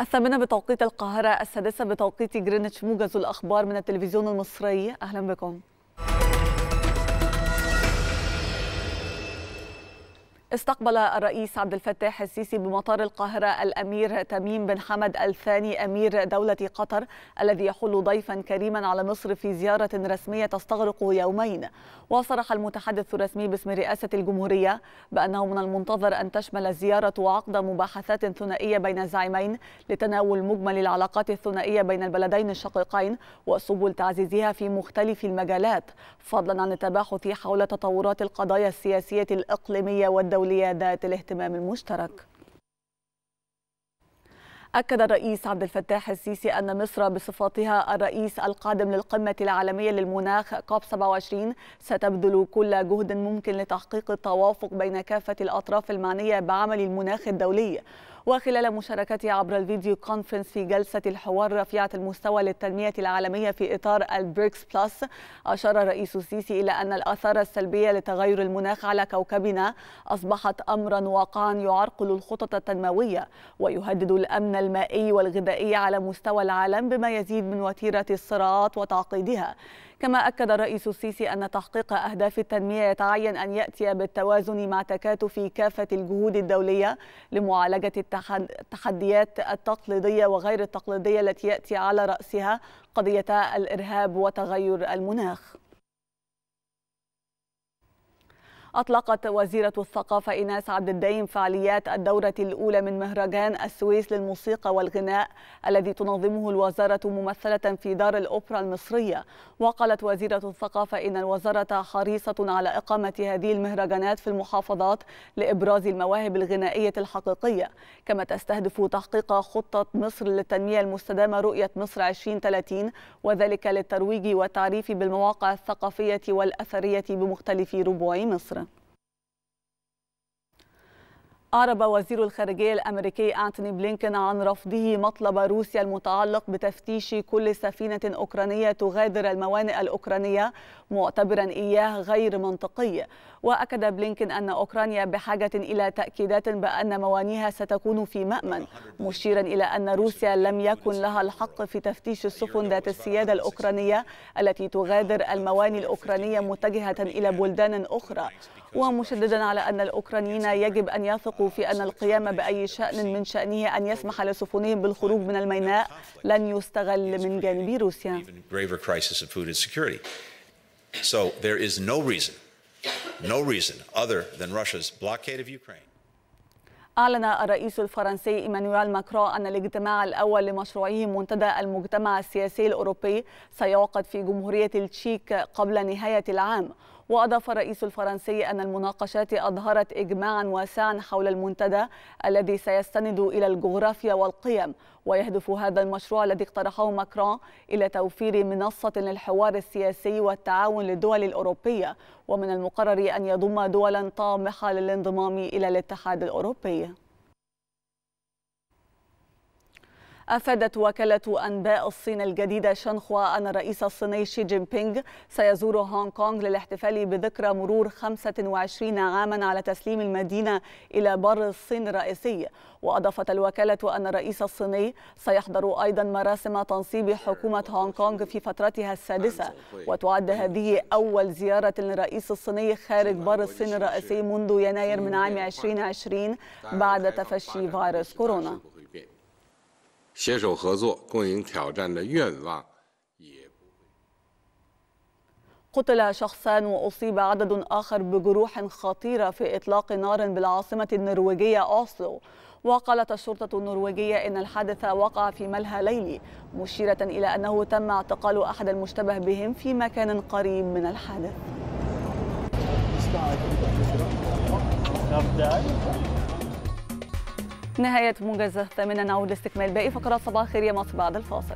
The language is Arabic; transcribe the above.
الثامنة بتوقيت القاهرة السادسة بتوقيت جرينتش موجز الأخبار من التلفزيون المصري. أهلا بكم. استقبل الرئيس عبد الفتاح السيسي بمطار القاهرة الأمير تميم بن حمد الثاني أمير دولة قطر الذي يحل ضيفا كريما على مصر في زيارة رسمية تستغرق يومين. وصرح المتحدث الرسمي باسم رئاسة الجمهورية بأنه من المنتظر أن تشمل الزيارة عقد مباحثات ثنائية بين الزعيمين لتناول مجمل العلاقات الثنائية بين البلدين الشقيقين وسبل تعزيزها في مختلف المجالات فضلا عن التباحث حول تطورات القضايا السياسية الإقليمية والدولية. ذات الاهتمام المشترك. أكد الرئيس عبد الفتاح السيسي أن مصر بصفتها الرئيس القادم للقمة العالمية للمناخ كوب 27 ستبذل كل جهد ممكن لتحقيق التوافق بين كافة الأطراف المعنية بعمل المناخ الدولي. وخلال مشاركته عبر ال video conference في جلسة الحوار رفيعة المستوى للتنمية العالمية في إطار البريكس بلس أشار الرئيس السيسي إلى أن الآثار السلبية لتغير المناخ على كوكبنا أصبحت أمرا واقعا يعرقل الخطط التنموية ويهدد الأمن المائي والغذائي على مستوى العالم بما يزيد من وتيرة الصراعات وتعقيدها. كما أكد الرئيس السيسي أن تحقيق أهداف التنمية يتعين أن يأتي بالتوازن مع تكاتف كافة الجهود الدولية لمعالجة التحديات التقليدية وغير التقليدية التي يأتي على رأسها قضية الإرهاب وتغير المناخ. أطلقت وزيرة الثقافة إيناس عبد الدايم فعاليات الدورة الأولى من مهرجان السويس للموسيقى والغناء الذي تنظمه الوزارة ممثلة في دار الأوبرا المصرية. وقالت وزيرة الثقافة إن الوزارة حريصة على إقامة هذه المهرجانات في المحافظات لإبراز المواهب الغنائية الحقيقية. كما تستهدف تحقيق خطة مصر للتنمية المستدامة رؤية مصر 2030 وذلك للترويج والتعريف بالمواقع الثقافية والأثرية بمختلف ربوع مصر. أعرب وزير الخارجية الأمريكي أنتوني بلينكن عن رفضه مطلب روسيا المتعلق بتفتيش كل سفينة أوكرانية تغادر الموانئ الأوكرانية معتبرا إياه غير منطقي. وأكد بلينكن أن أوكرانيا بحاجة إلى تأكيدات بأن موانيها ستكون في مأمن مشيرا إلى أن روسيا لم يكن لها الحق في تفتيش السفن ذات السيادة الأوكرانية التي تغادر المواني الأوكرانية متجهة إلى بلدان أخرى. ومشددا على أن الأوكرانيين يجب أن يثقوا في أن القيام بأي شأن من شأنه أن يسمح لسفنهم بالخروج من الميناء لن يستغل من جانب روسيا. So there is no reason, no reason other than Russia's blockade of Ukraine. أعلن الرئيس الفرنسي إيمانويل ماكرون أن الاجتماع الأول لمشروعه منتدى المجتمع السياسي الأوروبي سيعقد في جمهورية التشيك قبل نهاية العام وأضاف الرئيس الفرنسي أن المناقشات أظهرت إجماعا واسعا حول المنتدى الذي سيستند إلى الجغرافيا والقيم ويهدف هذا المشروع الذي اقترحه ماكرون إلى توفير منصة للحوار السياسي والتعاون للدول الأوروبية ومن المقرر أن يضم دولا طامحة للانضمام إلى الاتحاد الأوروبي. أفادت وكالة أنباء الصين الجديدة شنخوا أن الرئيس الصيني شي جين بينغ سيزور هونغ كونغ للاحتفال بذكرى مرور 25 عاما على تسليم المدينة إلى بر الصين الرئيسي. وأضافت الوكالة أن الرئيس الصيني سيحضر أيضا مراسم تنصيب حكومة هونغ كونغ في فترتها السادسة. وتعد هذه أول زيارة للرئيس الصيني خارج بر الصين الرئيسي منذ يناير من عام 2020 بعد تفشي فيروس كورونا. 携手合作共赢挑战的愿望 قتل شخصان وأصيب عدد آخر بجروح خطيرة في إطلاق نار بالعاصمة النرويجية أوسلو وقالت الشرطة النرويجية إن الحادث وقع في ملهى ليلي مشيرة إلى أنه تم اعتقال أحد المشتبه بهم في مكان قريب من الحادث نهاية موجز الثامنة نعود لاستكمال باقي فقرات صباح خير يا مصر بعد الفاصل.